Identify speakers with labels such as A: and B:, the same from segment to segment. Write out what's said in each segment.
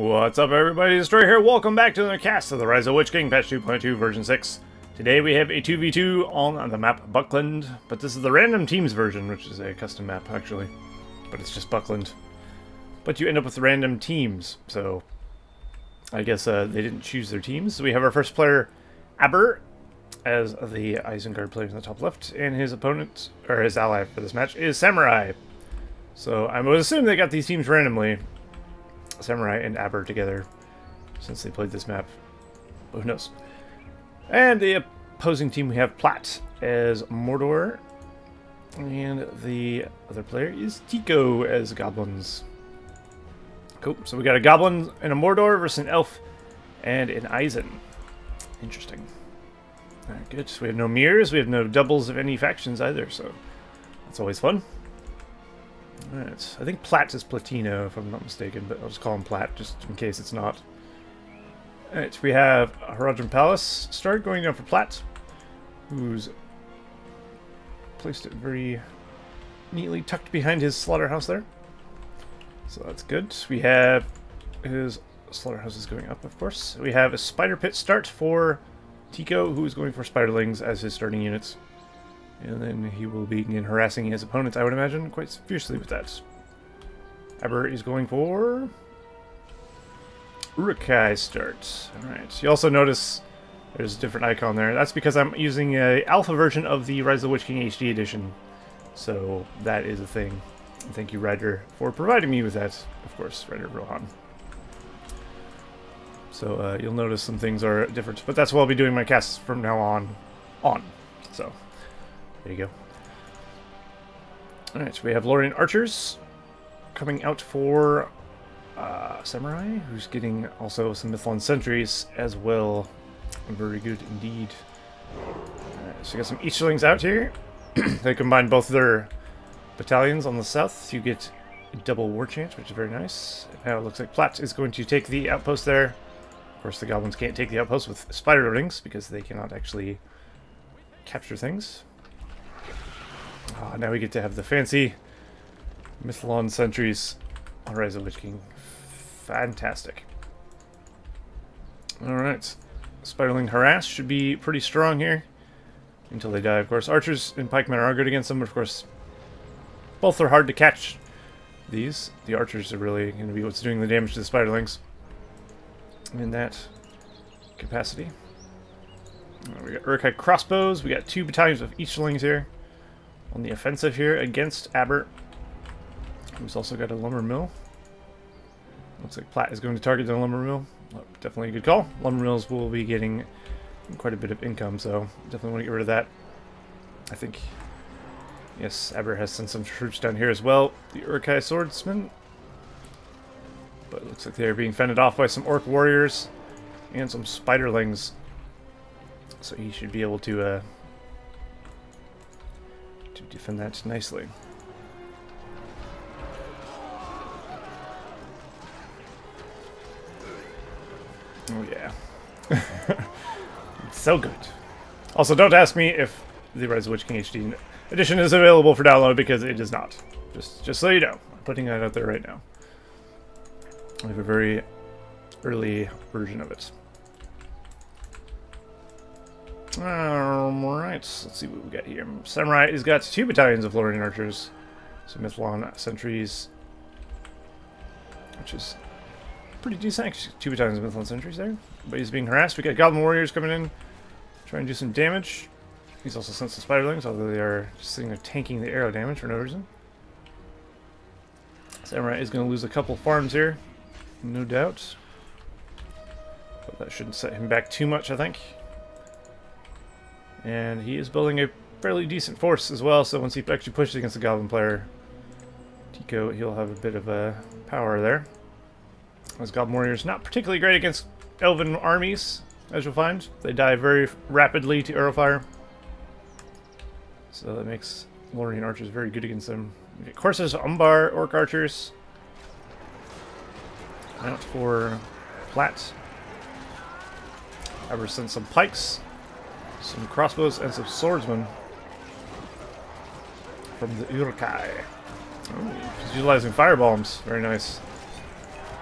A: What's up everybody, Destroyer here, welcome back to another cast of the Rise of Witch King, patch 2.2 version 6. Today we have a 2v2 on the map Buckland, but this is the random teams version, which is a custom map actually. But it's just Buckland. But you end up with random teams, so I guess uh, they didn't choose their teams. So we have our first player, Aber, as the Isengard player in the top left, and his opponent, or his ally for this match, is Samurai. So I would assume they got these teams randomly, Samurai and Aber together since they played this map. But who knows? And the opposing team we have Plat as Mordor. And the other player is Tiko as Goblins. Cool. So we got a Goblin and a Mordor versus an Elf and an Eisen. Interesting. Alright, good. So we have no mirrors, we have no doubles of any factions either, so that's always fun. Alright, I think Plat is Platino, if I'm not mistaken, but I'll just call him Plat, just in case it's not. Alright, we have Haradrim Palace start going down for Plat, who's placed it very neatly tucked behind his slaughterhouse there. So that's good. We have his slaughterhouse is going up, of course. We have a spider pit start for Tiko, who is going for spiderlings as his starting units. And then he will begin harassing his opponents, I would imagine, quite fiercely with that. Aber is going for... Uruk-hai start. Alright, you also notice there's a different icon there. That's because I'm using a alpha version of the Rise of the Witch King HD edition. So that is a thing. And thank you, Ryder, for providing me with that, of course, Ryder Rohan. So uh, you'll notice some things are different, but that's what I'll be doing my casts from now on. On. So... There you go. Alright, so we have Lorien Archers coming out for uh, Samurai, who's getting also some Mithlond Sentries as well. Very good indeed. So we got some Easterlings out here. they combine both their battalions on the south. so You get a double war chant, which is very nice. Now it looks like Plat is going to take the outpost there. Of course, the goblins can't take the outpost with spiderlings because they cannot actually capture things. Oh, now we get to have the fancy Mithlond sentries on Rise of Witch King. Fantastic. Alright. Spiderling Harass should be pretty strong here. Until they die, of course. Archers and pikemen are good against them, but of course, both are hard to catch. These. The archers are really going to be what's doing the damage to the spiderlings. In that capacity. We got Uruk-hai crossbows. We got two battalions of Easterlings here on the offensive here against Aber, who's also got a lumber mill. Looks like Plat is going to target the lumber mill. Oh, definitely a good call. Lumber mills will be getting quite a bit of income, so definitely want to get rid of that. I think, yes, Aber has sent some troops down here as well. The Uruk-hai swordsmen. But looks like they're being fended off by some orc warriors and some spiderlings. So he should be able to uh, to defend that nicely. Oh yeah. so good. Also, don't ask me if the Rise of Witch King HD edition is available for download because it is not. Just just so you know. I'm putting that out there right now. I have a very early version of it. Um, Alright, let's see what we got here. Samurai has got two battalions of Lorien archers. Some Mithlond sentries. Which is pretty decent. Two battalions of Mithlond sentries there. But he's being harassed. We got Goblin Warriors coming in. Trying to do some damage. He's also sent some Spiderlings, although they are just sitting there tanking the arrow damage for no reason. Samurai is going to lose a couple farms here. No doubt. But that shouldn't set him back too much, I think. And he is building a fairly decent force as well, so once he actually pushes against the Goblin player, Tiko, he'll have a bit of a power there. As Goblin Warriors not particularly great against Elven armies, as you'll find. They die very rapidly to arrow fire. So that makes Lorien archers very good against them. Get Corsairs, Umbar, Orc archers. Out for Plat. Aber sent some pikes. Some crossbows and some swordsmen from the Uruk-hai. Oh, he's utilizing fire bombs. Very nice.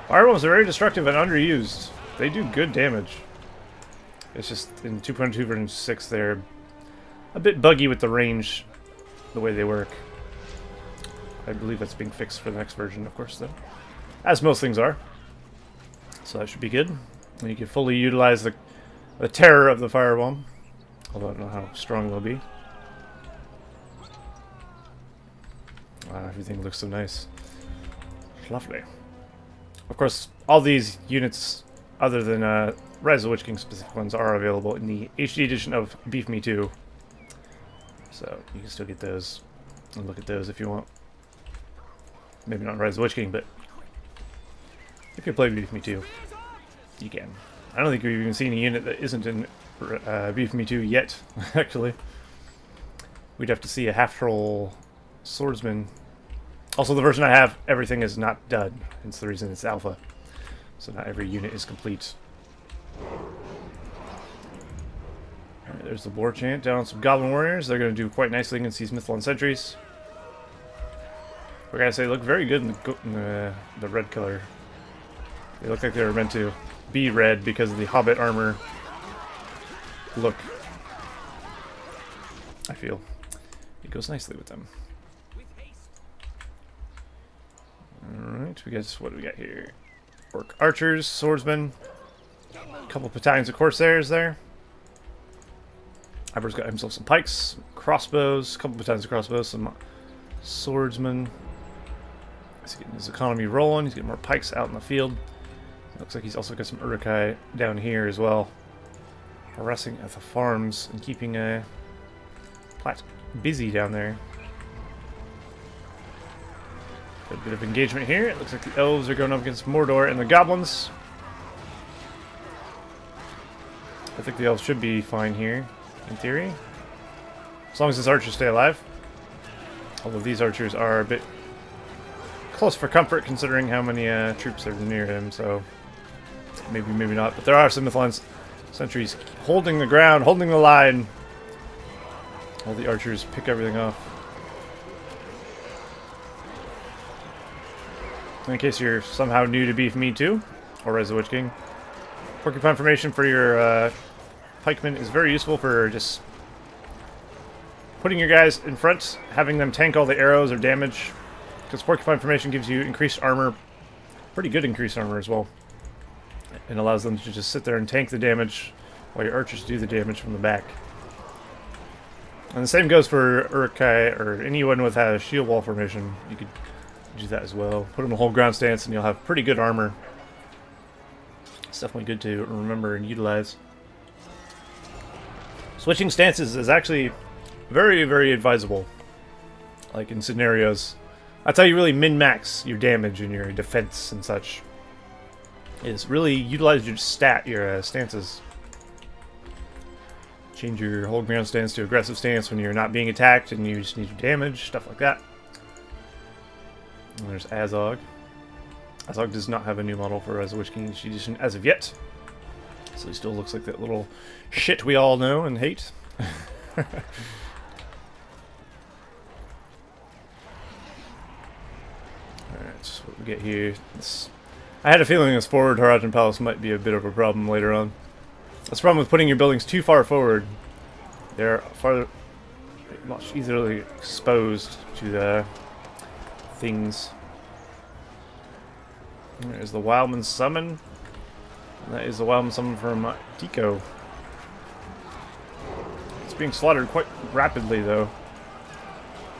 A: Firebombs are very destructive and underused. They do good damage. It's just in 2.2 version 6 they're a bit buggy with the range, the way they work. I believe that's being fixed for the next version, of course, though. As most things are. So that should be good. And you can fully utilize the, the terror of the firebomb. I don't know how strong they'll be. Wow, everything looks so nice. Lovely. Of course, all these units, other than uh, Rise of the Witch King specific ones, are available in the HD edition of Beef Me 2. So you can still get those and look at those if you want. Maybe not Rise of the Witch King, but if you play Beef Me 2, you can. I don't think we've even seen a unit that isn't in uh, Beef Me 2 yet, actually. We'd have to see a half-troll swordsman. Also, the version I have, everything is not done. Hence the reason it's alpha. So not every unit is complete. There's the War Chant down some Goblin Warriors. They're going to do quite nicely against these Mythalon Sentries. I gotta say, they look very good in the, in the, the red color. They look like they were meant to be red because of the Hobbit armor look. I feel it goes nicely with them. Alright, we got what do we got here? Orc archers, swordsmen, a couple battalions of corsairs there. Aber's got himself some pikes, crossbows, a couple battalions of crossbows, some swordsmen. He's getting his economy rolling, he's getting more pikes out in the field. Looks like he's also got some Uruk-hai down here as well. Harassing at the farms and keeping uh, Plat busy down there. A bit of engagement here. It looks like the elves are going up against Mordor and the goblins. I think the elves should be fine here, in theory. As long as his archers stay alive. Although these archers are a bit close for comfort considering how many uh, troops are near him, so maybe, maybe not. But there are some Mythalon sentries holding the ground, holding the line. All the archers pick everything off. In case you're somehow new to Beef Me Too, or Rise of the Witch King, Porcupine formation for your uh, pikemen is very useful for just putting your guys in front, having them tank all the arrows or damage, because Porcupine formation gives you increased armor, pretty good increased armor as well, and allows them to just sit there and tank the damage while your archers do the damage from the back. And the same goes for Uruk-hai or anyone with a shield wall formation. You could do that as well. Put them in a whole ground stance and you'll have pretty good armor. It's definitely good to remember and utilize. Switching stances is actually very, very advisable. Like in scenarios. That's how you really min-max your damage and your defense and such. Is really utilize your stat, your uh, stances. Change your whole ground stance to aggressive stance when you're not being attacked and you just need your damage, stuff like that. And there's Azog. Azog does not have a new model for King Edition as of yet. So he still looks like that little shit we all know and hate. Alright, so what we get here. This, I had a feeling this forward Haradrim Palace might be a bit of a problem later on. That's the problem with putting your buildings too far forward. They're far much easily exposed to the things. There's the Wildman Summon. That is the Wildman Summon from Tiko. It's being slaughtered quite rapidly, though.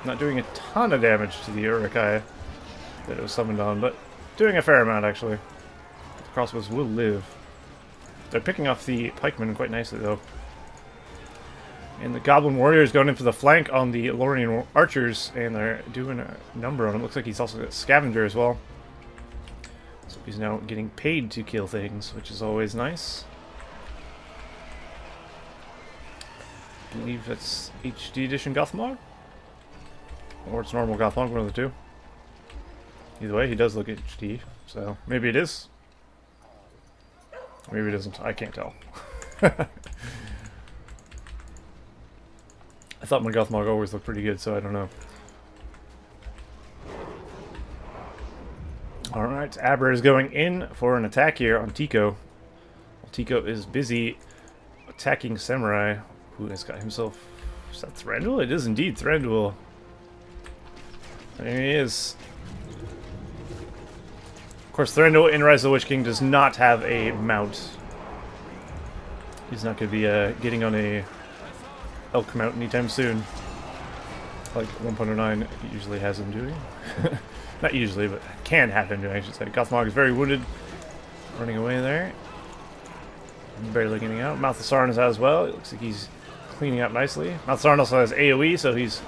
A: Not doing a ton of damage to the Uruk-hai that it was summoned on, but doing a fair amount, actually. The crossbows will live. They're picking off the pikemen quite nicely, though. And the Goblin Warriors going in for the flank on the Lorien Archers, and they're doing a number on him. Looks like he's also got Scavenger as well. So he's now getting paid to kill things, which is always nice. I believe that's HD Edition Gothmog? Or it's normal Gothmog, one of the two. Either way, he does look HD, so maybe it is. Maybe it isn't. I can't tell. I thought my Gothmog always looked pretty good, so I don't know. Alright, Aber is going in for an attack here on Tiko. Tiko is busy attacking Samurai, who has got himself... Is that Thranduil? It is indeed Thranduil. There he is. Of course, Thranduil in Rise of the Witch King does not have a mount. He's not going to be uh, getting on a elk mount anytime soon. Like 1.09 usually has him doing. not usually, but can him doing, I should say. Gothmog is very wounded. Running away there. Barely getting out. Mouth of Sauron is out as well. It looks like he's cleaning up nicely. Mouth of Sauron also has AoE, so he's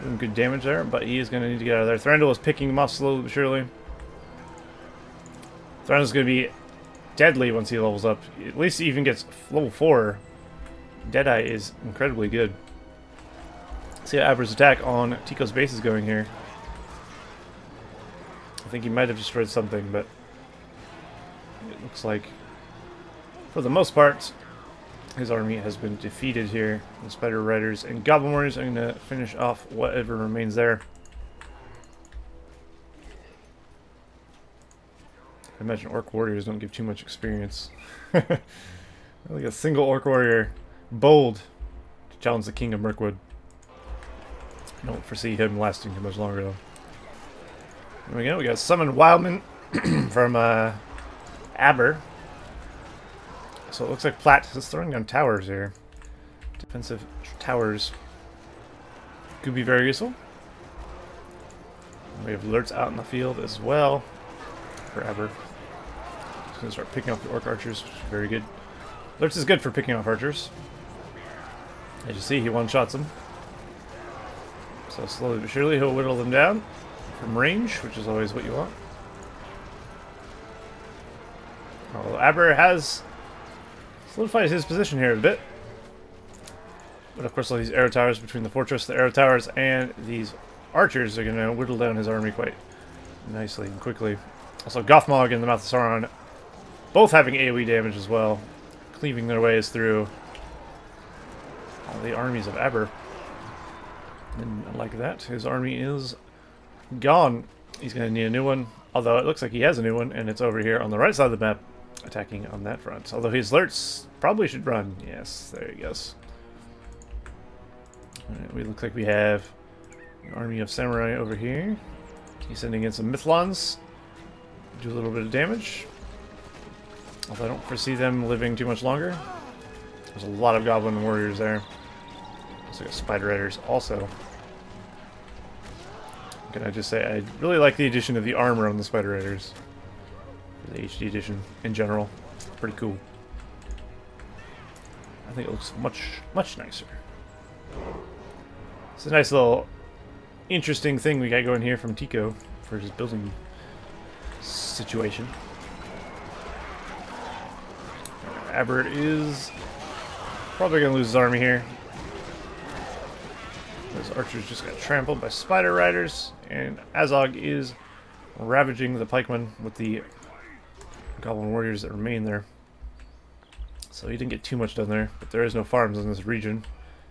A: doing good damage there, but he is going to need to get out of there. Thranduil is picking him off slowly but surely. Is going to be deadly once he levels up. At least he even gets level 4. Deadeye is incredibly good. see how Aber's attack on Tiko's base is going here. I think he might have destroyed something, but it looks like, for the most part, his army has been defeated here. The Spider Riders and Goblin Warriors are going to finish off whatever remains there. I imagine Orc Warriors don't give too much experience. like a single Orc Warrior, bold, to challenge the King of Mirkwood. I don't foresee him lasting too much longer though. There we go, we got Summon Wildman from uh, Aber. So it looks like Plat is throwing down towers here. Defensive towers could be very useful. We have alerts out in the field as well. Forever. Just gonna start picking off the orc archers, which is very good. Alerts is good for picking off archers. As you see, he one-shots them. So slowly but surely he'll whittle them down from range, which is always what you want. Although Aber has solidified his position here a bit. But of course all these arrow towers between the fortress, the arrow towers, and these archers are going to whittle down his army quite nicely and quickly. Also Gothmog in the Mouth of Sauron both having AoE damage as well, cleaving their ways through all the armies of Aber. And like that, his army is gone. He's going to need a new one, although it looks like he has a new one, and it's over here on the right side of the map attacking on that front. Although his alerts probably should run. Yes, there he goes. We look like we have an army of samurai over here. He's sending in some Mithlonds. Do a little bit of damage. Although I don't foresee them living too much longer. There's a lot of goblin warriors there. Like spider riders also. Can I just say, I really like the addition of the armor on the spider riders the HD edition in general. Pretty cool. I think it looks much, much nicer. It's a nice little interesting thing we got going here from Tiko for his building situation. Aber is probably going to lose his army here. Those archers just got trampled by spider riders, and Azog is ravaging the pikemen with the goblin warriors that remain there. So he didn't get too much done there, but there is no farms in this region.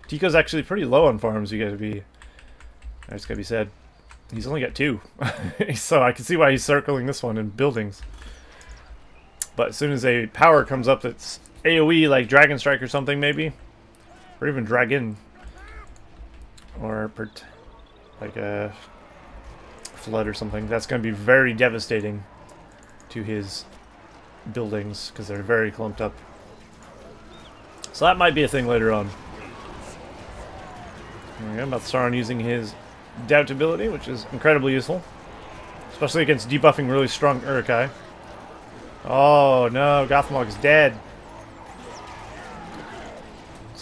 A: Tiko's actually pretty low on farms, you gotta be... Just gotta be said. He's only got two. so I can see why he's circling this one in buildings. But as soon as a power comes up that's AoE, like Dragon Strike or something maybe, or even Dragon, or like a Flood or something, that's going to be very devastating to his buildings because they're very clumped up. So that might be a thing later on. There we go, Sauron using his doubt ability, which is incredibly useful. Especially against debuffing really strong Uruk-hai. Oh no, Gothmog is dead.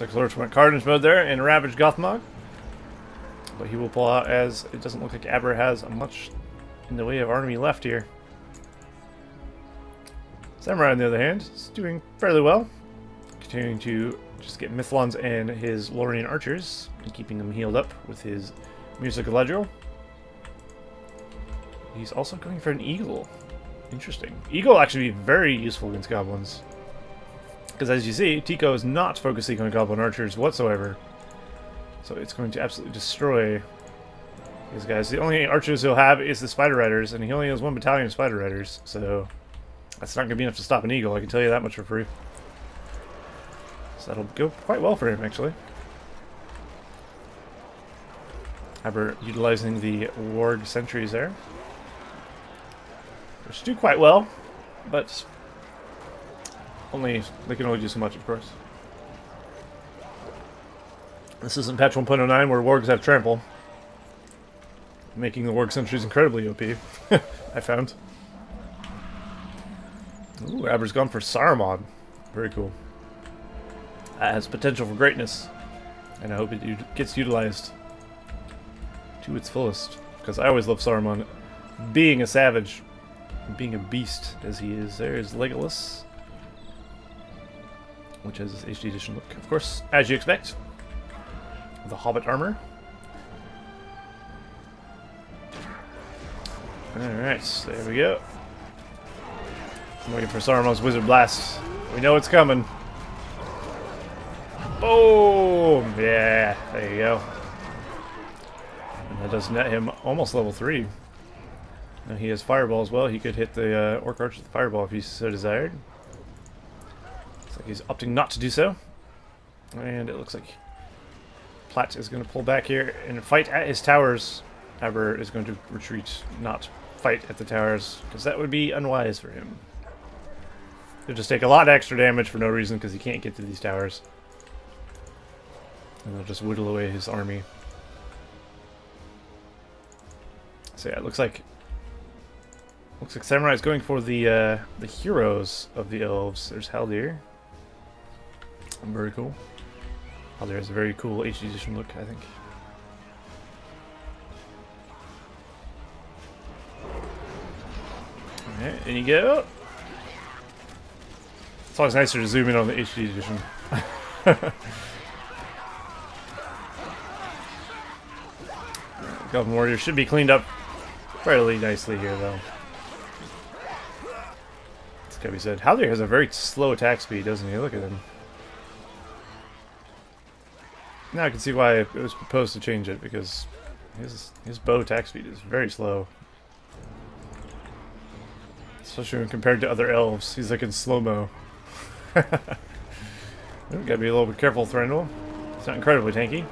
A: Like Lurtz went Carnage mode there and ravaged Gothmog. But he will pull out as it doesn't look like Aber has much in the way of army left here. Samurai, on the other hand, is doing fairly well. Continuing to just get Mithlonds and his Lorien archers, and keeping them healed up with his Music Eledril. He's also going for an Eagle. Interesting. Eagle will actually be very useful against goblins. Because as you see, Tiko is not focusing on goblin archers whatsoever. So it's going to absolutely destroy These guys, the only archers he'll have is the Spider Riders, and he only has one battalion of Spider Riders, so that's not going to be enough to stop an Eagle, I can tell you that much for free. So that'll go quite well for him, actually. Aber utilizing the Warg sentries there. Which do quite well, but only they can only do so much, of course. This isn't patch 1.09 where wargs have trample. Making the warg sentries incredibly OP, I found. Ooh, Aber's gone for Saruman. Very cool. That has potential for greatness. And I hope it gets utilized to its fullest. Because I always love Saruman being a savage. Being a beast as he is. There is Legolas. Which has his HD edition look. Of course, as you expect the Hobbit armor. Alright, there we go. I'm waiting for Saruman's Wizard Blast. We know it's coming. Boom! Yeah, there you go. And that does net him almost level 3. Now he has Fireball as well. He could hit the uh, Orc Archer with Fireball if he so desired. Looks like he's opting not to do so. And it looks like Plat is going to pull back here and fight at his towers. Aber is going to retreat, not fight at the towers, because that would be unwise for him. He'll just take a lot of extra damage for no reason because he can't get to these towers. And they'll just whittle away his army. So yeah, it looks like looks like Samurai is going for the uh, the heroes of the elves. There's Haldir. Very cool. Oh, there's a very cool HD edition look, I think. Alright, in you go. It's always nicer to zoom in on the HD edition. Goblin Warrior should be cleaned up fairly nicely here, though. Gotta be said. Haldir has a very slow attack speed, doesn't he? Look at him. Now I can see why it was proposed to change it, because his, his bow attack speed is very slow. Especially when compared to other elves. He's like in slow-mo. gotta be a little bit careful, Thranduil. It's not incredibly tanky.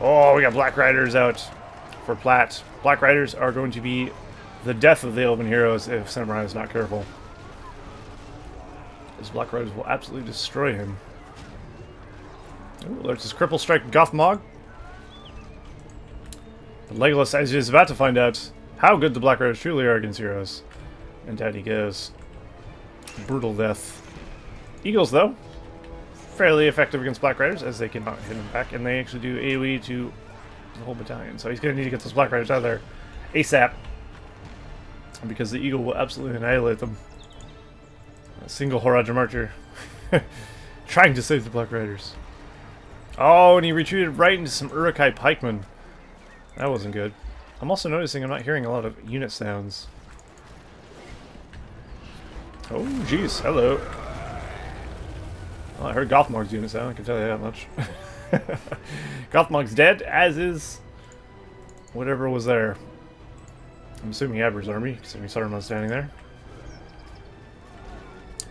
A: Oh, we got Black Riders out for Plat. Black Riders are going to be the death of the Elven heroes if Samurai is not careful. His Black Riders will absolutely destroy him. Ooh, there's his Cripple Strike Gothmog. But Legolas is about to find out how good the Black Riders truly are against heroes. And down he goes. Brutal death. Eagles, though, fairly effective against Black Riders, as they cannot hit him back, and they actually do AoE to the whole battalion. So he's going to need to get those Black Riders out of there ASAP, because the Eagle will absolutely annihilate them. A single Haradrim Archer trying to save the Black Riders. Oh, and he retreated right into some Uruk-hai pikemen. That wasn't good. I'm also noticing I'm not hearing a lot of unit sounds. Oh, jeez. Hello. Well, I heard Gothmog's unit sound, I can tell you that much. Gothmog's dead, as is whatever was there. I'm assuming Aber's army, considering Saruman's standing there.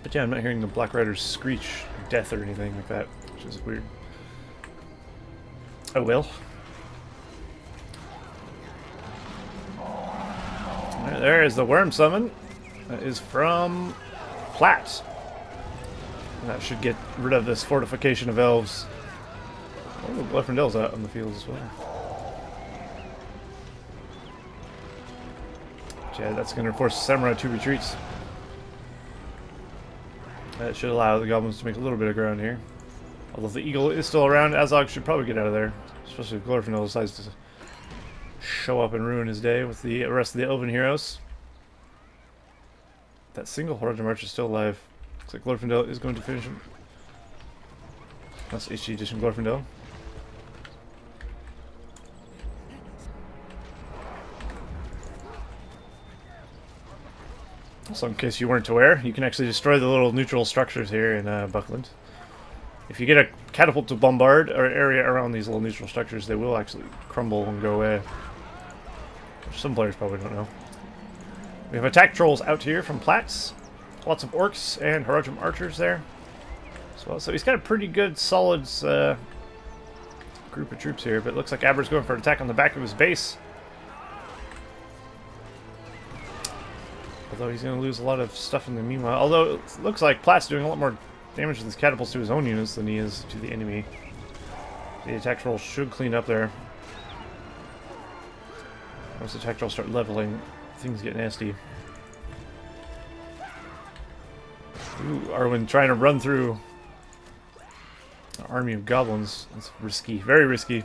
A: But yeah, I'm not hearing the Black Riders screech death or anything like that, which is weird. Oh well. there is the worm summon. That is from Plat. that should get rid of this fortification of elves. Oh, Glorfindel's out on the field as well. Yeah, that's going to force Samurai to retreat. That should allow the goblins to make a little bit of ground here. Although the eagle is still around, Azog should probably get out of there. Especially if Glorfindel decides to show up and ruin his day with the rest of the elven heroes. That single Haradrim Archer is still alive. Looks like Glorfindel is going to finish him. That's HD edition Glorfindel. Also, in case you weren't aware, you can actually destroy the little neutral structures here in uh, Buckland. If you get a catapult to bombard or area around these little neutral structures, they will actually crumble and go away. Which some players probably don't know. We have attack trolls out here from Plats. Lots of orcs and Haradrim archers there. Well. So he's got a pretty good, solid uh, group of troops here. But it looks like Aber's going for an attack on the back of his base. Although he's going to lose a lot of stuff in the meanwhile. Although it looks like Plat's doing a lot more damage with his catapults to his own units than he is to the enemy. The attack troll should clean up there. Once the attack trolls start leveling, things get nasty. Ooh, Arwen trying to run through an army of goblins. That's risky. Very risky.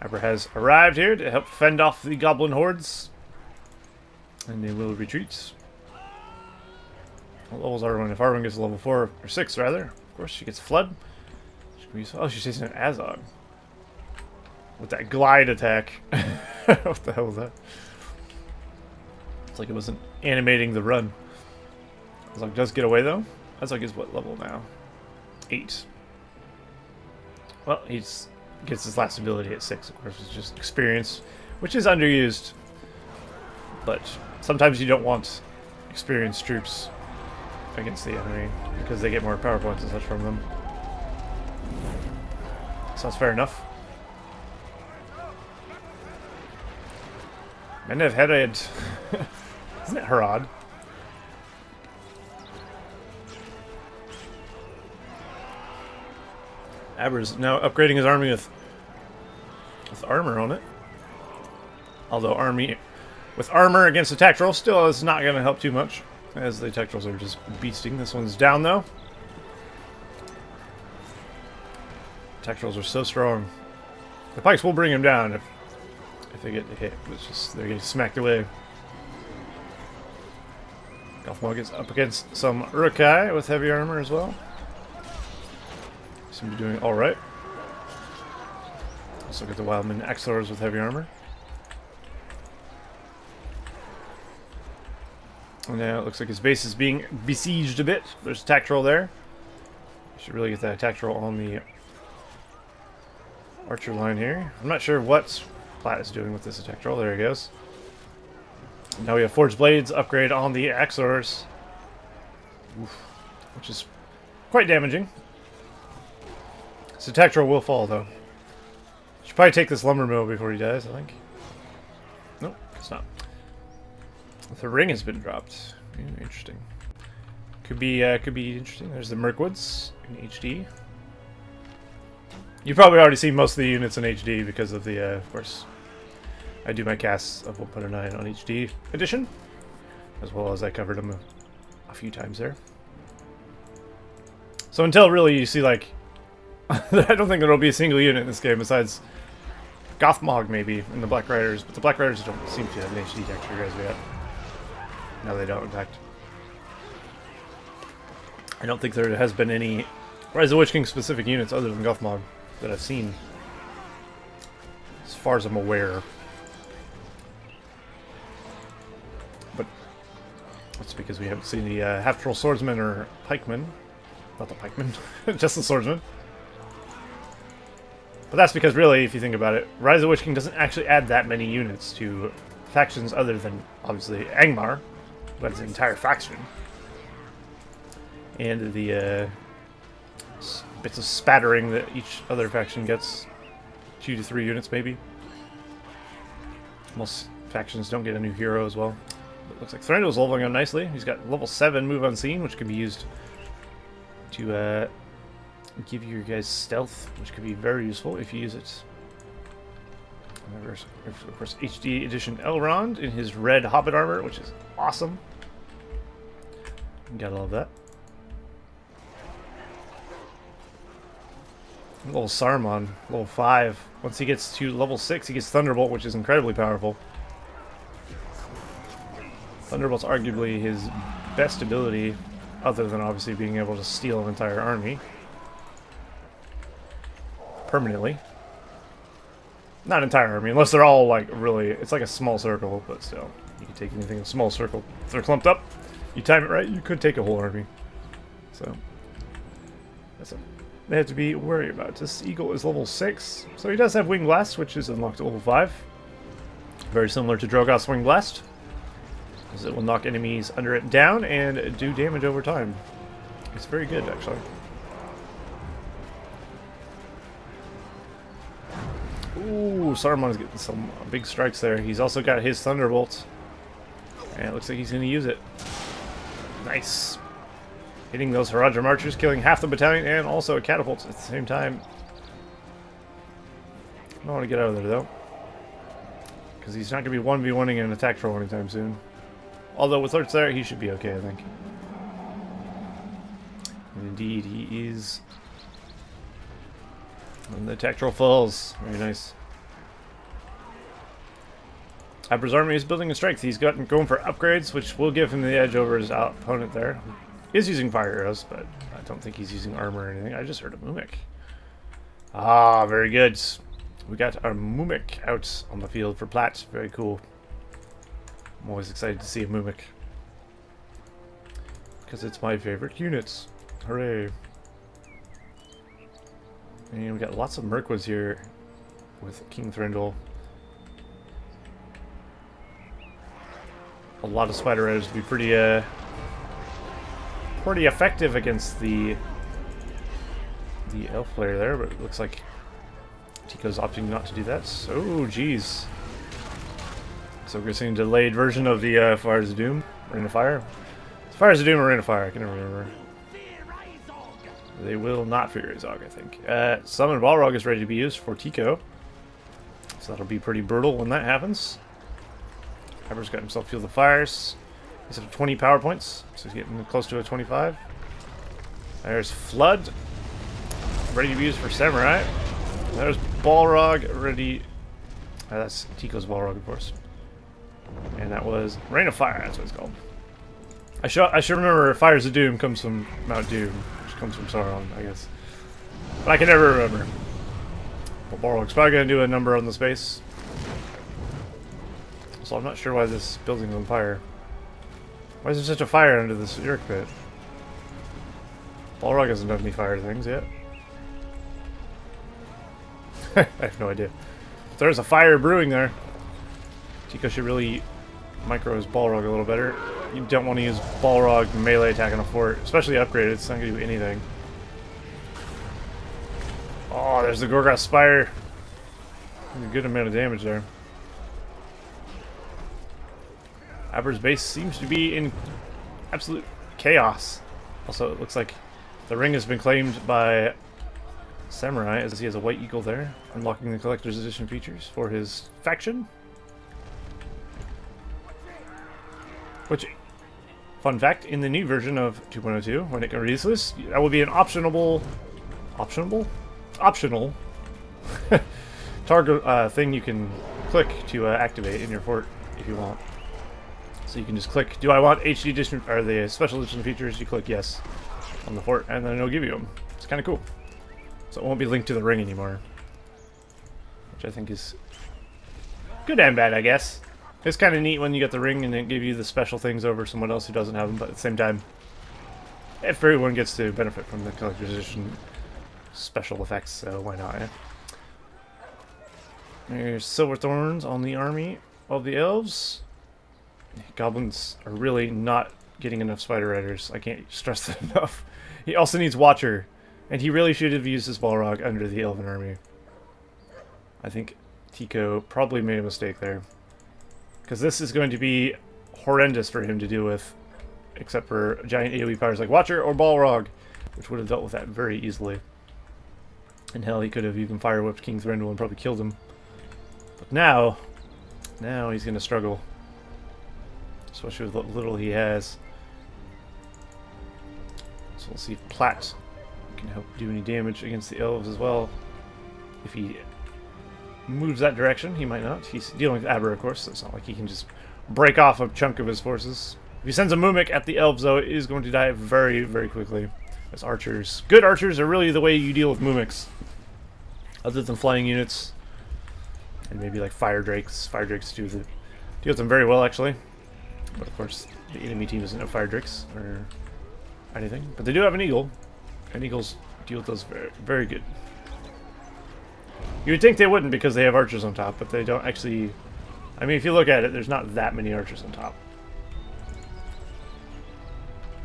A: Aber has arrived here to help fend off the goblin hordes. And they will retreat. What levels are Arwen? If Arwen gets level 4, or 6 rather, of course she gets Flood. She oh, she's chasing an Azog. With that glide attack. what the hell was that? It's like it wasn't animating the run. Azog does get away though. Azog is what level now? 8. Well, he's gets his last ability at 6, of course, it's just experience, which is underused. But sometimes you don't want experienced troops against the enemy because they get more power points and such from them. Sounds fair enough. Mendev headed. Isn't it Harad? Aber's now upgrading his army with with armor on it. Although army with armor against attack troll still is not going to help too much, as the attack are just beasting. This one's down though. Attack are so strong. The pikes will bring him down if if they get hit. It's just they're getting smacked away. Gothmog gets up against some Uruk-hai with heavy armor as well. Seem to be doing alright. Let's look at the Wildman Axlors with heavy armor. Now it looks like his base is being besieged a bit. There's a attack troll there. Should really get that attack troll on the archer line here. I'm not sure what Plat is doing with this attack troll. There he goes. Now we have Forged Blades upgrade on the Axlors. Which is quite damaging. This attack will fall, though. Should probably take this lumber mill before he dies, I think. Nope, it's not. The ring has been dropped. Interesting. Could be uh, could be interesting. There's the Mirkwoods in HD. You've probably already seen most of the units in HD because of the, uh, of course, I do my casts of 1.09 on HD edition, as well as I covered them a, a few times there. So until really you see like I don't think there'll be a single unit in this game besides Gothmog maybe and the Black Riders, but the Black Riders don't seem to have an HD texture as yet. No, they don't, in fact. I don't think there has been any Rise of Witch King specific units other than Gothmog that I've seen. As far as I'm aware. But that's because we haven't seen the uh, Half-Troll Swordsman or Pikeman. Not the Pikeman, just the Swordsman. But that's because, really, if you think about it, Rise of Witch King doesn't actually add that many units to factions other than, obviously, Angmar, but it's an entire faction. And the uh, bits of spattering that each other faction gets. Two to three units, maybe. Most factions don't get a new hero as well. It looks like Thranduil's leveling up nicely. He's got level 7 move unseen, which can be used to uh, give you guys stealth, which could be very useful if you use it. Of course, HD Edition Elrond in his red Hobbit armor, which is awesome. Gotta love that. Little Saruman, level 5. Once he gets to level 6, he gets Thunderbolt, which is incredibly powerful. Thunderbolt's arguably his best ability, other than obviously being able to steal an entire army permanently. Not entire army, unless they're all like really, it's like a small circle, but still. You can take anything in a small circle. If they're clumped up, you time it right, you could take a whole army. So, that's something they have to be worried about. This eagle is level 6, so he does have Wing Blast, which is unlocked at level 5. Very similar to Drogoth Wing Blast, because it will knock enemies under it down and do damage over time. It's very good, actually. Ooh, Saruman's getting some big strikes there. He's also got his Thunderbolt. And it looks like he's going to use it. Nice. Hitting those Haradrim Marchers, killing half the battalion and also a catapult at the same time. I don't want to get out of there, though. Because he's not going to be 1v1ing an attack troll anytime soon. Although with Lurtz there, he should be okay, I think. And indeed, he is. And the attack troll falls. Very nice. Aber's army is building in strength. He's going for upgrades, which will give him the edge over his opponent there. He is using fire arrows, but I don't think he's using armor or anything. I just heard a Mumak. Ah, very good. We got our Mumak out on the field for Plat. Very cool. I'm always excited to see a Mumak. Because it's my favorite units. Hooray. And we got lots of Mirkwoods here with King Thranduil. A lot of Spider Riders would be pretty, uh, pretty effective against the the elf player there, but it looks like Tiko's opting not to do that. So, jeez. So we're seeing a delayed version of the uh, Fires of Doom, Rain of Fire. Fires of Doom or Rain of Fire, I can never remember. They will not fear Azog, I think. Uh, Summon Balrog is ready to be used for Tiko. So that'll be pretty brutal when that happens. Pepper's got himself Fuel the Fires. He's at 20 power points, so he's getting close to a 25. There's Flood. Ready to be used for Samurai. There's Balrog ready. Uh, that's Tiko's Balrog, of course. And that was Rain of Fire, that's what it's called. I should I should remember Fires of Doom comes from Mount Doom which comes from Sauron, I guess. But I can never remember. Well, Balrog's probably going to do a number on the space. So I'm not sure why this building's on fire. Why is there such a fire under this Uruk pit? Balrog hasn't done any fire things yet. I have no idea. There's a fire brewing there. Tiko should really micro his Balrog a little better you don't want to use Balrog melee attack on a fort, especially upgraded. It's not going to do anything. Oh, there's the Gorgoth Spire. A good amount of damage there. Aber's base seems to be in absolute chaos. Also, it looks like the ring has been claimed by Samurai, as he has a white eagle there, unlocking the collector's edition features for his faction. Which Fun fact, in the new version of 2.02, when it releases, this, that will be an optional, optional, optional target uh, thing you can click to uh, activate in your fort if you want. So you can just click, do I want HD edition, or the special edition features? You click yes on the fort, and then it'll give you them. It's kind of cool. So it won't be linked to the ring anymore. Which I think is good and bad, I guess. It's kind of neat when you get the ring and it give you the special things over someone else who doesn't have them, but at the same time, everyone gets to benefit from the collector's edition special effects, so why not, eh? There's silver thorns on the army of the elves. Goblins are really not getting enough spider riders. I can't stress that enough. He also needs Watcher, and he really should have used his Balrog under the elven army. I think Tiko probably made a mistake there. Because this is going to be horrendous for him to deal with, except for giant AoE powers like Watcher or Balrog, which would have dealt with that very easily. And hell, he could have even fire whipped King Thranduil and probably killed him. But now, now he's going to struggle. Especially with what little he has. So we'll see if Plat can help do any damage against the elves as well. If he moves that direction. He might not. He's dealing with Aber, of course, so it's not like he can just break off a chunk of his forces. If he sends a Mumak at the elves, though, it is going to die very, very quickly. As archers. Good archers are really the way you deal with Mumaks. Other than flying units. And maybe like Fire Drakes. Fire Drakes do, the, deal with them very well, actually. But of course, the enemy team doesn't have Fire Drakes or anything. But they do have an Eagle. And Eagles deal those very, very good. You would think they wouldn't because they have archers on top, but they don't actually I mean, if you look at it, there's not that many archers on top.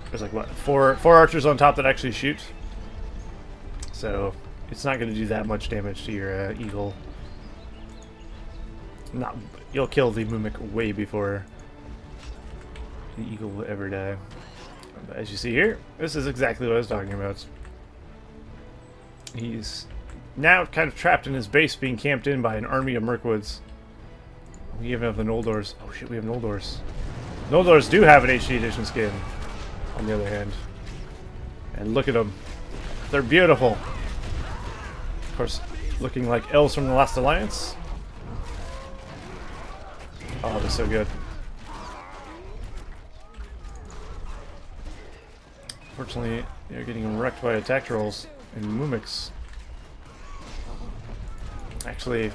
A: There's like, what, four, four archers on top that actually shoot. So, it's not going to do that much damage to your uh, eagle. Not, you'll kill the Mumak way before the eagle will ever die. But as you see here, this is exactly what I was talking about. He's now kind of trapped in his base, being camped in by an army of Mirkwoods. We even have the Noldors. Oh shit, we have Noldors. Noldors do have an HD edition skin, on the other hand. And look at them. They're beautiful. Of course, looking like elves from the Last Alliance. Oh, they're so good. Fortunately, they're getting wrecked by attack trolls and Mumaks. Actually,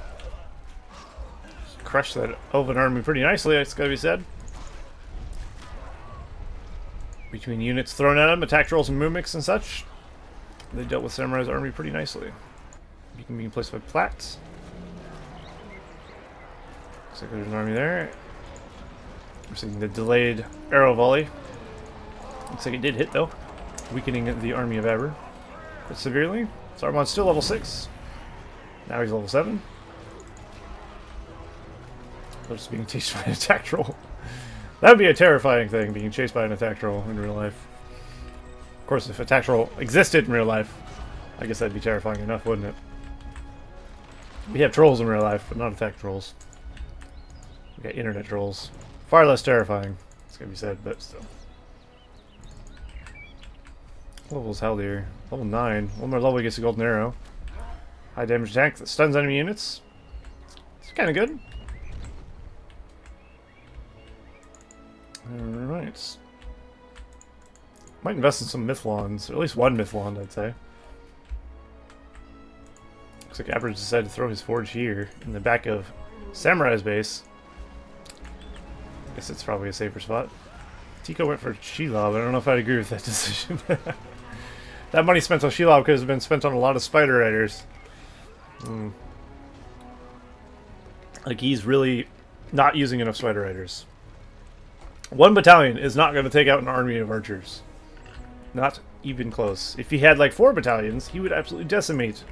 A: crushed that Elven army pretty nicely, it's gotta be said. Between units thrown at them, attack trolls and Mumaks and such, they dealt with Samurai's army pretty nicely. You can be placed by Plat. Looks like there's an army there. Seeing the delayed arrow volley. Looks like it did hit though, weakening the army of Aber. But severely. Saruman's still level 6. Now he's level 7. They're just being chased by an attack troll. that would be a terrifying thing, being chased by an attack troll in real life. Of course, if attack troll existed in real life, I guess that'd be terrifying enough, wouldn't it? We have trolls in real life, but not attack trolls. We got internet trolls. Far less terrifying, it's gonna be said, but still. Level's hell here. Level 9. One more level gets a golden arrow. High damage attack that stuns enemy units. It's kinda good. Alright. Might invest in some Mithlonds, or at least one Mithlond, I'd say. Looks like Average decided to throw his forge here, in the back of Samurai's base. I Guess it's probably a safer spot. Tiko went for Shelob, I don't know if I'd agree with that decision. That money spent on Shelob could have been spent on a lot of Spider Riders. Mm. Like, he's really not using enough Spider Riders. One battalion is not going to take out an army of archers. Not even close. If he had like four battalions, he would absolutely decimate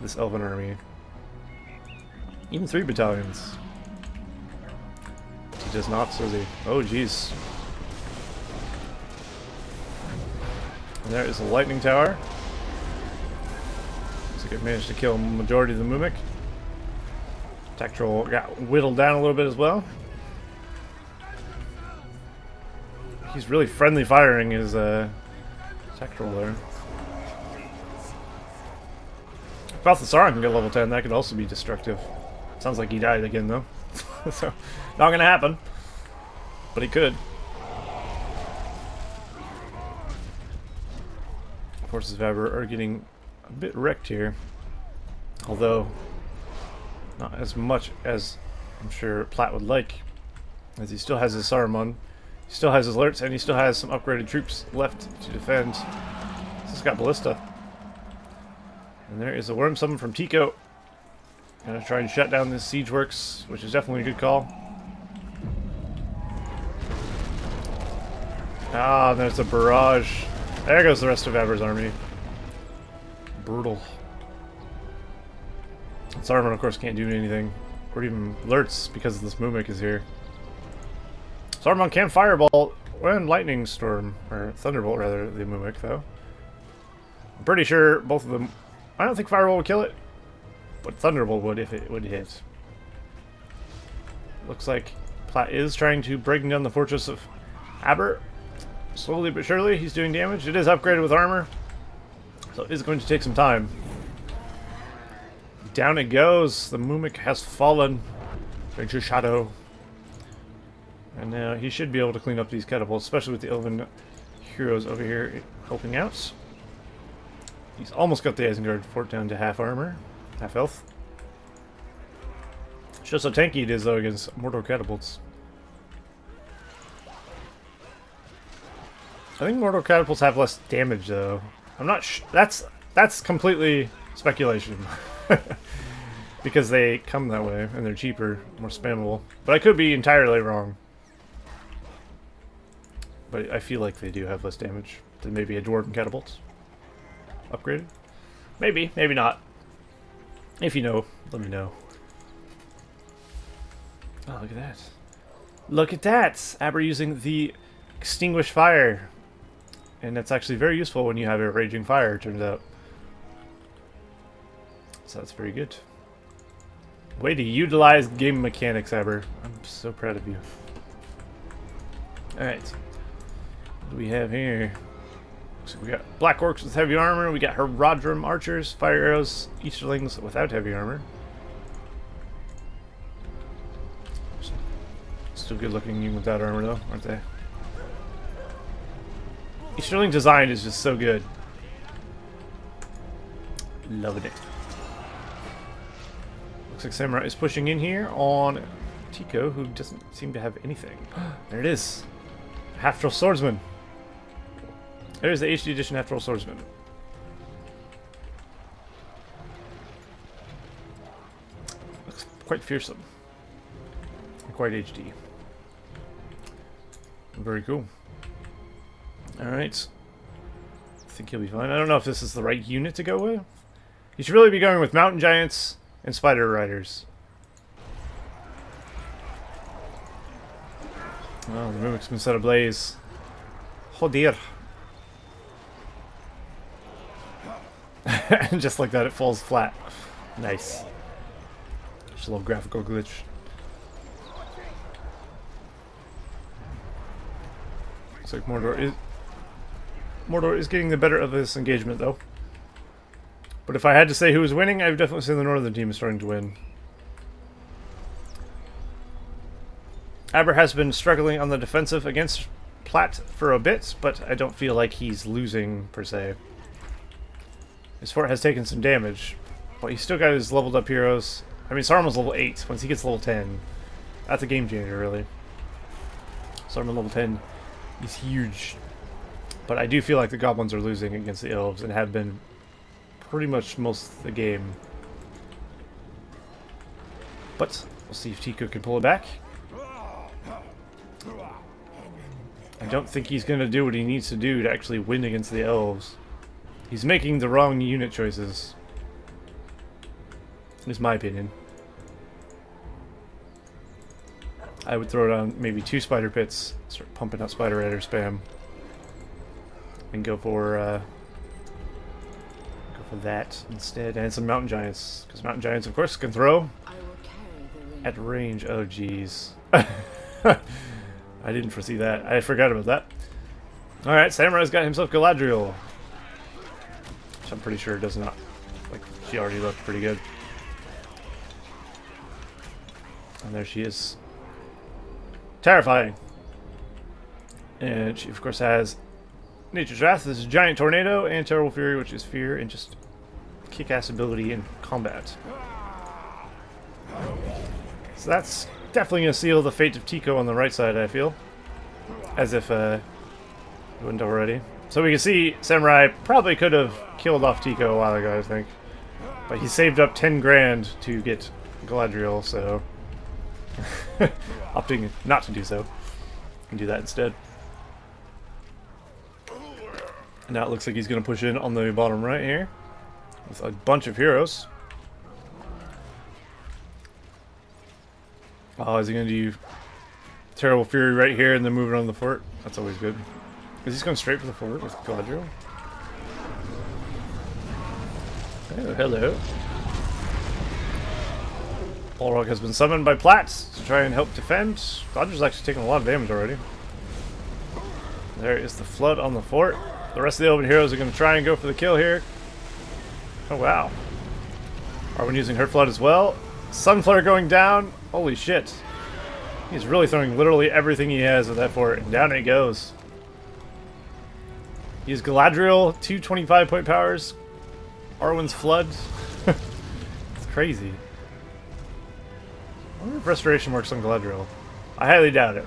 A: this elven army. Even three battalions. He does not, does he? Oh, jeez. And there is a lightning tower. Looks like it managed to kill majority of the Mumak. Attack troll got whittled down a little bit as well. He's really friendly firing his uh, attack troll there. If Balthasar can get level 10, that could also be destructive. Sounds like he died again though. so, not gonna happen. But he could. Forces of Aber are getting a bit wrecked here. Although, not as much as I'm sure Plat would like. As he still has his Saruman he still has his Lurtz, and he still has some upgraded troops left to defend. He's got Ballista. And there is a Worm Summon from Tiko. Gonna try and shut down this siege works, which is definitely a good call. Ah, there's a barrage. There goes the rest of Aber's army. Brutal. Saruman, of course, can't do anything. Or even Lurtz because this Mumak is here. Saruman can Fireball and Lightning Storm, or Thunderbolt rather, the Mumak though. I'm pretty sure both of them... I don't think Fireball would kill it, but Thunderbolt would if it would hit. Looks like Plat is trying to break down the Fortress of Aber. Slowly but surely, he's doing damage. It is upgraded with armor, so it is going to take some time. Down it goes. The Mumak has fallen into shadow. And now he should be able to clean up these catapults, especially with the Elven heroes over here helping out. He's almost got the Isengard fort down to half armor, half health. Shows how tanky it is though against Mordor catapults. I think Mordor catapults have less damage though. I'm not. that's that's completely speculation. because they come that way and they're cheaper, more spammable. But I could be entirely wrong. But I feel like they do have less damage than maybe a Dwarven Catapult. Upgraded? Maybe, maybe not. If you know, let me know. Oh, look at that. Look at that! Aber using the Extinguish Fire. And that's actually very useful when you have a Raging Fire, turns out. So that's very good. Way to utilize game mechanics, Aber. I'm so proud of you. Alright. What do we have here? So we got Black Orcs with heavy armor, we got Haradrim archers, fire arrows, Easterlings without heavy armor. Still good looking without armor though, aren't they? Easterling design is just so good. Loving it. Looks like Samurai is pushing in here on Tiko, who doesn't seem to have anything. there it is. Half-Troll Swordsman. There's the HD edition Half-Troll Swordsman. Looks quite fearsome. Quite HD. Very cool. Alright. I think he'll be fine. I don't know if this is the right unit to go with. You should really be going with Mountain Giants and Spider Riders. Oh, the Mumak's been set ablaze. Oh dear. and just like that, it falls flat. Nice. Just a little graphical glitch. Looks like Mordor is Mordor is getting the better of this engagement, though. But if I had to say who was winning, I've definitely seen the Northern team is starting to win. Aber has been struggling on the defensive against Plat for a bit, but I don't feel like he's losing, per se. His fort has taken some damage, but he's still got his leveled up heroes. I mean, Saruman's level 8. Once he gets level 10, that's a game changer, really. Saruman level 10 is huge. But I do feel like the goblins are losing against the elves and have been pretty much most of the game. But we'll see if Tiko can pull it back. I don't think he's going to do what he needs to do to actually win against the elves. He's making the wrong unit choices. Is my opinion. I would throw down maybe two spider pits, start pumping out spider rider spam, and go for uh, go for that instead, and some mountain giants, because mountain giants, of course, can throw at range. Oh, jeez. I didn't foresee that. I forgot about that. All right, Samurai's got himself Galadriel, which I'm pretty sure does not. Like she already looked pretty good. And there she is. Terrifying. And she, of course, has Nature's Wrath. Is Giant Tornado and Terrible Fury, which is fear and just kick-ass ability in combat. So that's definitely going to seal the fate of Tiko on the right side, I feel. As if uh, it wouldn't already. So we can see Samurai probably could have killed off Tiko a while ago, I think. But he saved up 10 grand to get Galadriel, so... opting not to do so. And do that instead. And now it looks like he's going to push in on the bottom right here. With a bunch of heroes. Oh, is he going to do Terrible Fury right here and then move it on the fort? That's always good. Is he going straight for the fort with Galadriel? Oh, hello. Balrog has been summoned by Plats to try and help defend. Galadriel's actually taken a lot of damage already. There is the flood on the fort. The rest of the Elven heroes are going to try and go for the kill here. Oh, wow. Arwen using her flood as well. Sunflare going down. Holy shit. He's really throwing literally everything he has at that fort, and down it goes. He's Galadriel, two 25 point powers. Arwen's Flood. it's crazy. I wonder if Restoration works on Galadriel. I highly doubt it.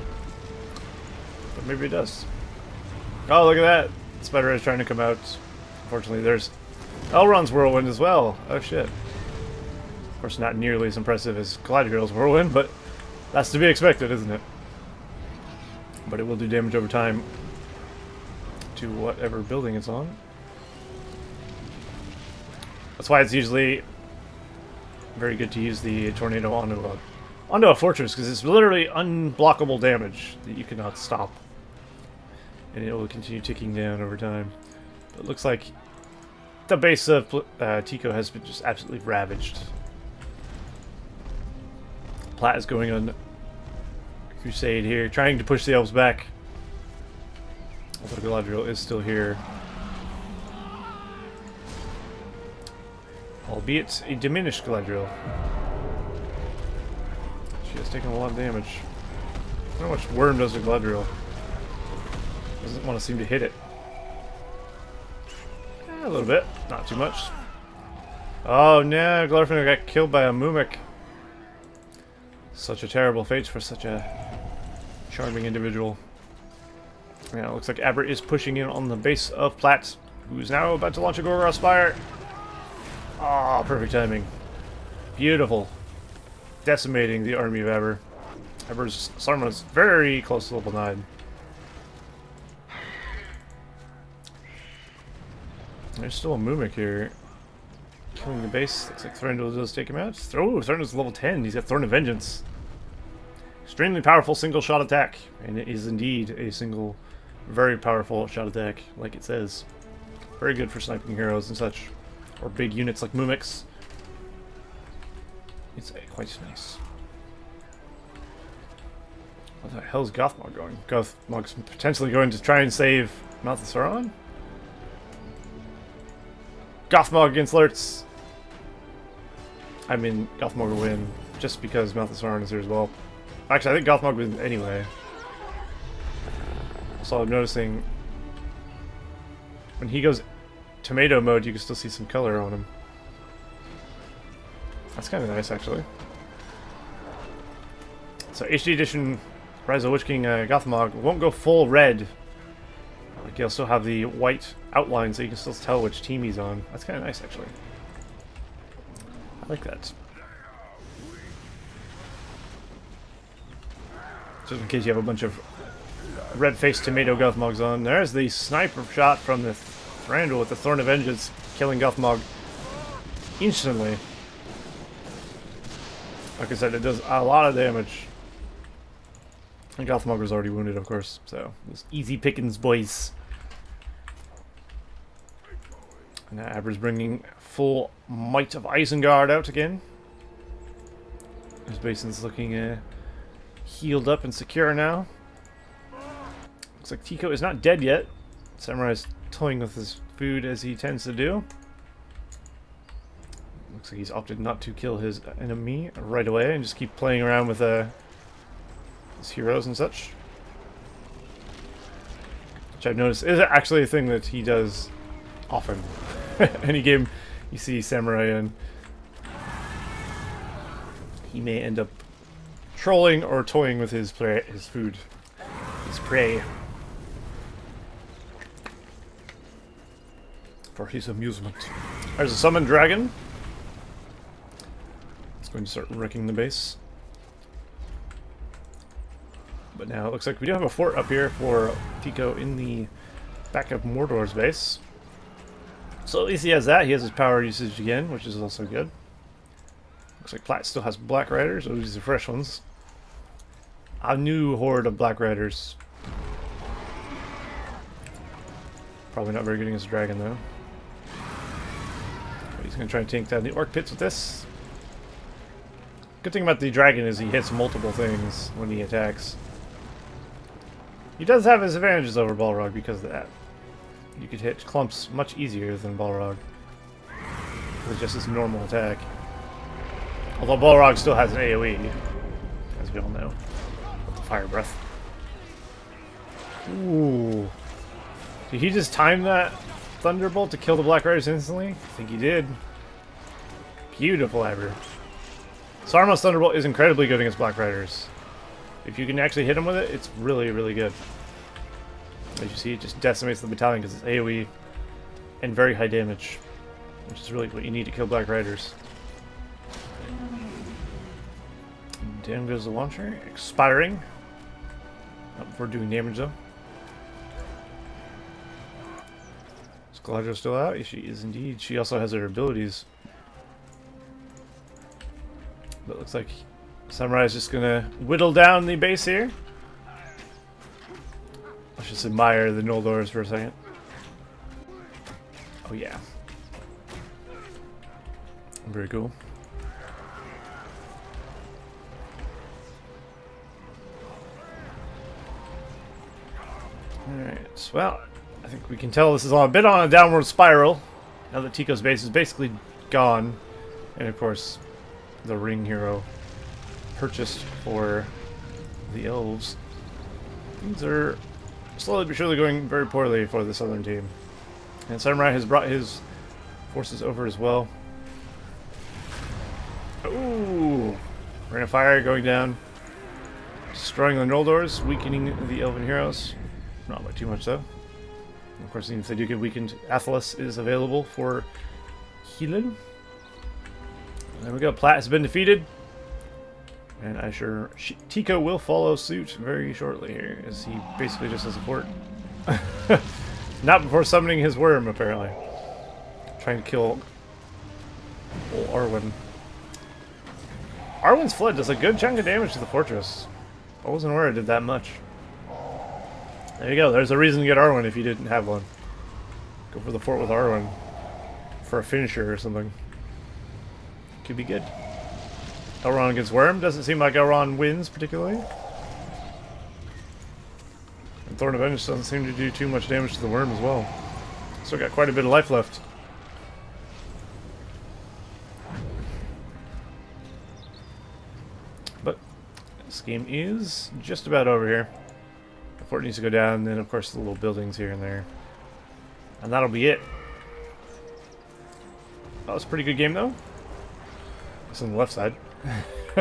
A: But maybe it does. Oh, look at that. Spider is trying to come out. Unfortunately, there's Elrond's Whirlwind as well. Oh, shit. Of course, not nearly as impressive as Galadriel's Whirlwind, but that's to be expected, isn't it? But it will do damage over time to whatever building it's on. That's why it's usually very good to use the tornado onto a, onto a fortress, because it's literally unblockable damage that you cannot stop. And it will continue ticking down over time. But it looks like the base of uh, Tiko has been just absolutely ravaged. Plat is going on crusade here, trying to push the elves back. Although Galadriel is still here. Albeit a diminished Galadriel. She has taken a lot of damage. How much worm does a Galadriel? Doesn't want to seem to hit it. Eh, a little bit, not too much. Oh no, Glorfindel got killed by a Mumak. Such a terrible fate for such a charming individual. Yeah, it looks like Aber is pushing in on the base of Plat, who's now about to launch a Gorgoth Spire. Ah, oh, perfect timing. Beautiful. Decimating the army of Aber. Aber's Saruman is very close to level 9. There's still a Mumak here. Killing the base. Looks like Thranduil does take him out. Oh, Thranduil's level 10. He's got Thorn of Vengeance. Extremely powerful single shot attack. And it is indeed a single, very powerful shot attack, like it says. Very good for sniping heroes and such or big units like Mumaks. It's quite nice. What the hell is Gothmog going? Gothmog's potentially going to try and save of Sauron? Gothmog against Lurtz! I mean, Gothmog will win, just because Mouth Sauron is here as well. Actually, I think Gothmog wins anyway. So I'm noticing when he goes tomato mode, you can still see some color on him. That's kind of nice, actually. So HD Edition Rise of Witch King uh, Gothmog won't go full red. He'll still have the white outline so you can still tell which team he's on. That's kind of nice, actually. I like that. Just in case you have a bunch of red-faced tomato Gothmogs on. There's the sniper shot from the Thranduil with the Thorn of Vengeance, killing Gothmog instantly. Like I said, it does a lot of damage. And Gothmog was already wounded, of course, so it's easy pickings, boys. And now Aber's bringing full might of Isengard out again. His basin's looking uh, healed up and secure now. Looks like Tiko is not dead yet. Samurai's toying with his food as he tends to do. Looks like he's opted not to kill his enemy right away and just keep playing around with uh, his heroes and such. Which I've noticed is actually a thing that he does often. Any game you see Samurai in, he may end up trolling or toying with his, prey, his food, his prey. for his amusement. There's a summoned dragon. It's going to start wrecking the base. But now it looks like we do have a fort up here for Tiko in the back of Mordor's base. So at least he has that. He has his power usage again, which is also good. Looks like Plat still has Black Riders. Oh, these are fresh ones. A new horde of Black Riders. Probably not very good against a dragon, though. He's going to try and tank down the Orc Pits with this. Good thing about the dragon is he hits multiple things when he attacks. He does have his advantages over Balrog because of that. You could hit clumps much easier than Balrog. With just his normal attack. Although Balrog still has an AoE, as we all know. With the Fire Breath. Ooh. Did he just time that Thunderbolt to kill the Black Riders instantly? I think he did. Beautiful Aber. Saruman's Thunderbolt is incredibly good against Black Riders. If you can actually hit him with it, it's really, really good. As you see, it just decimates the battalion because it's AoE and very high damage. Which is really what you need to kill Black Riders. Down goes the launcher, expiring. Oh, Not before doing damage though. Is Galadriel still out? She is indeed. She also has her abilities. But looks like Samurai is just gonna whittle down the base here. Let's just admire the Noldors for a second. Oh yeah. Very cool. Alright, well, I think we can tell this is a bit on a downward spiral. Now that Tiko's base is basically gone. And of course, the ring hero purchased for the elves. Things are slowly but surely going very poorly for the southern team. And Samurai has brought his forces over as well. Ooh! Ring of Fire going down. Destroying the Noldors, weakening the Elven heroes. Not by too much though. Of course, even if they do get weakened, Athelas is available for healing. There we go. Plat has been defeated. And I sure Tiko will follow suit very shortly here, as he basically just has a fort. Not before summoning his worm, apparently. Trying to kill old Arwen. Arwen's Flood does a good chunk of damage to the fortress. I wasn't aware it did that much. There you go. There's a reason to get Arwen if you didn't have one. Go for the fort with Arwen. For a finisher or something. Could be good. Elrond against Worm. Doesn't seem like Elrond wins particularly. And Thorn of Vengeance doesn't seem to do too much damage to the Worm as well. Still got quite a bit of life left. But this game is just about over here. The fort needs to go down, and then of course the little buildings here and there. And that'll be it. That was a pretty good game though. It's on the left side.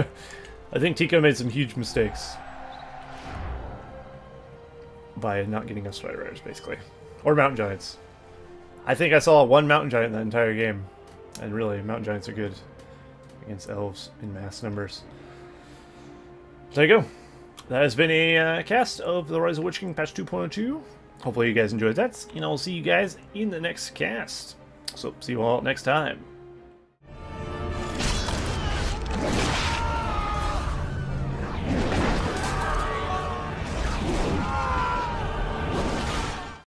A: I think Tiko made some huge mistakes. By not getting us Spider Riders, basically. Or Mountain Giants. I think I saw one Mountain Giant that entire game. And really, Mountain Giants are good against Elves in mass numbers. There you go. That has been a uh, cast of The Rise of Witch King patch 2.02. Hopefully you guys enjoyed that, and I'll see you guys in the next cast. So, see you all next time.